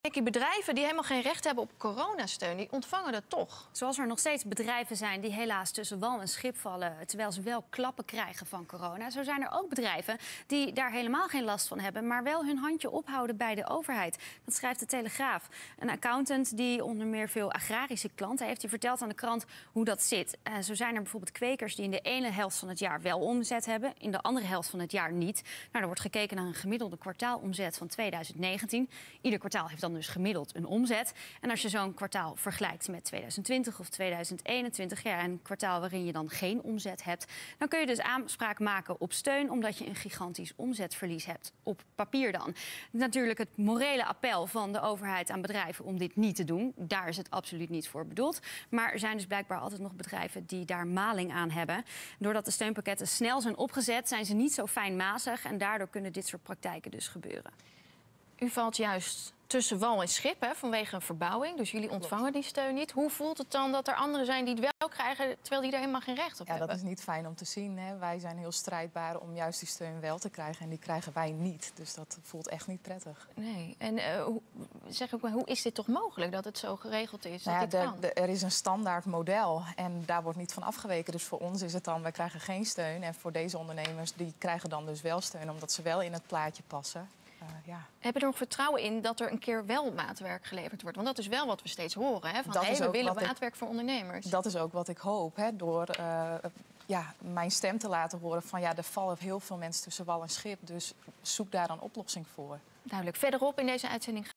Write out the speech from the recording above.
Kijk, bedrijven die helemaal geen recht hebben op coronasteun, die ontvangen dat toch. Zoals er nog steeds bedrijven zijn die helaas tussen wal en schip vallen... terwijl ze wel klappen krijgen van corona. Zo zijn er ook bedrijven die daar helemaal geen last van hebben... maar wel hun handje ophouden bij de overheid. Dat schrijft de Telegraaf. Een accountant die onder meer veel agrarische klanten heeft... die vertelt aan de krant hoe dat zit. Uh, zo zijn er bijvoorbeeld kwekers die in de ene helft van het jaar wel omzet hebben... in de andere helft van het jaar niet. Nou, er wordt gekeken naar een gemiddelde kwartaalomzet van 2019. Ieder kwartaal heeft dan dus gemiddeld een omzet. En als je zo'n kwartaal vergelijkt met 2020 of 2021, ja, een kwartaal waarin je dan geen omzet hebt, dan kun je dus aanspraak maken op steun, omdat je een gigantisch omzetverlies hebt. Op papier dan. Natuurlijk het morele appel van de overheid aan bedrijven om dit niet te doen. Daar is het absoluut niet voor bedoeld. Maar er zijn dus blijkbaar altijd nog bedrijven die daar maling aan hebben. Doordat de steunpakketten snel zijn opgezet, zijn ze niet zo fijnmazig. En daardoor kunnen dit soort praktijken dus gebeuren. U valt juist tussen wal en schip hè, vanwege een verbouwing. Dus jullie ontvangen die steun niet. Hoe voelt het dan dat er anderen zijn die het wel krijgen... terwijl die er helemaal geen recht op ja, hebben? dat is niet fijn om te zien. Hè. Wij zijn heel strijdbaar om juist die steun wel te krijgen. En die krijgen wij niet. Dus dat voelt echt niet prettig. Nee. En uh, hoe, zeg ook, hoe is dit toch mogelijk dat het zo geregeld is? Nou ja, dat dit kan? de, de, er is een standaard model en daar wordt niet van afgeweken. Dus voor ons is het dan, wij krijgen geen steun. En voor deze ondernemers, die krijgen dan dus wel steun... omdat ze wel in het plaatje passen. Uh, ja. Heb je er nog vertrouwen in dat er een keer wel maatwerk geleverd wordt? Want dat is wel wat we steeds horen. Hè? Van, Dat hey, we willen ik- maatwerk voor ondernemers. Dat is ook wat ik hoop, hè, door eh, ja, mijn stem te laten horen van... ja, er vallen heel veel mensen tussen wal en schip, dus zoek daar een oplossing voor. Duidelijk. Verderop in deze uitzending